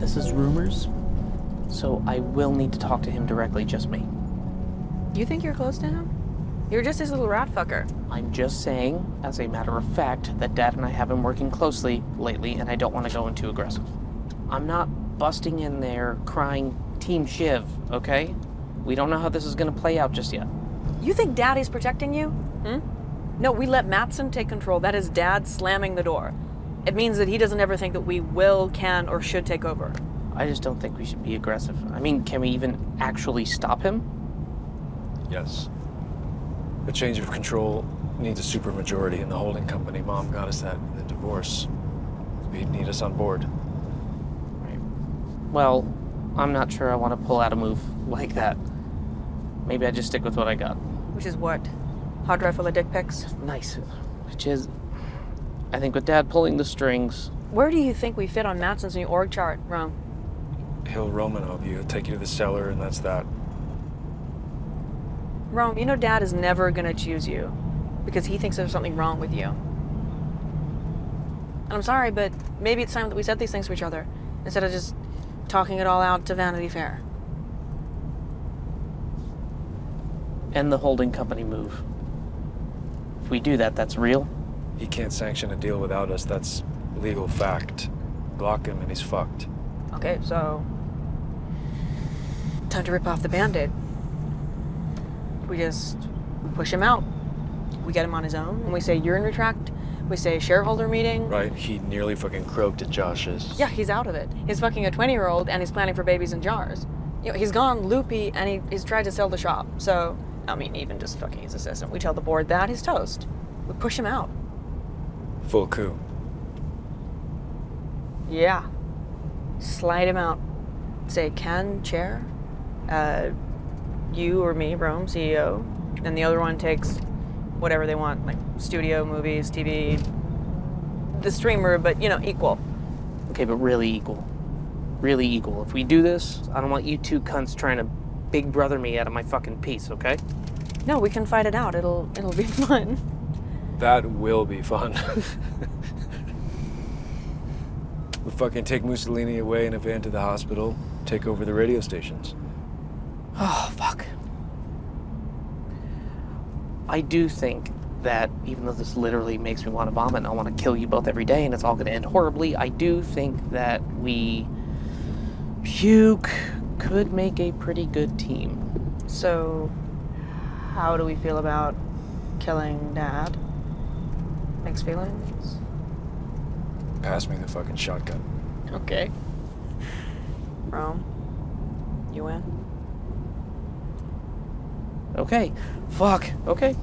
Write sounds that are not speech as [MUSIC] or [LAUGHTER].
This is rumors, so I will need to talk to him directly, just me. You think you're close to him? You're just his little rat fucker. I'm just saying, as a matter of fact, that Dad and I have been working closely lately, and I don't want to go in too aggressive. I'm not busting in there crying Team Shiv, okay? We don't know how this is going to play out just yet. You think Daddy's protecting you? Hmm? No, we let Matsson take control. That is Dad slamming the door. It means that he doesn't ever think that we will, can, or should take over. I just don't think we should be aggressive. I mean, can we even actually stop him? Yes. A change of control needs a supermajority in the holding company. Mom got us that in the divorce. We'd need us on board. Right. Well, I'm not sure I want to pull out a move like that. Maybe I just stick with what I got. Which is what? Hard drive full of dick pics? Nice. Which is, I think with Dad pulling the strings, Where do you think we fit on Matsson's new org chart, Rome? He'll Romanov you, take you to the cellar, and that's that. Rome, you know Dad is never gonna choose you because he thinks there's something wrong with you. And I'm sorry, but maybe it's time that we said these things to each other instead of just talking it all out to Vanity Fair. and the holding company move. If we do that, that's real. He can't sanction a deal without us. That's legal fact. Block him and he's fucked. Okay, so time to rip off the band-aid. We just push him out. We get him on his own, and we say urine retract. We say shareholder meeting. Right? He nearly fucking croaked at Josh's. Yeah, he's out of it. He's fucking a 20-year-old, and he's planning for babies in jars. You know, he's gone loopy, and he, he's tried to sell the shop. So, I mean, even just fucking his assistant. We tell the board that he's toast. We push him out. Full coup. Yeah. Slide him out. Say, Ken, chair. Uh, you or me, Rome, CEO. And the other one takes whatever they want, like studio, movies, TV. The streamer, but, you know, equal. Okay, but really equal. Really equal. If we do this, I don't want you two cunts trying to big brother me out of my fucking piece, okay? No, we can fight it out. It'll it'll be [LAUGHS] fun. That will be fun. we'll fucking take Mussolini away in a van to the hospital, take over the radio stations. Oh, fuck. I do think that even though this literally makes me want to vomit and I want to kill you both every day and it's all going to end horribly, I do think that we puke could make a pretty good team. So, how do we feel about killing Dad? Mixed feelings? Pass me the fucking shotgun. Okay. Rome, you win. Okay. Fuck. Okay.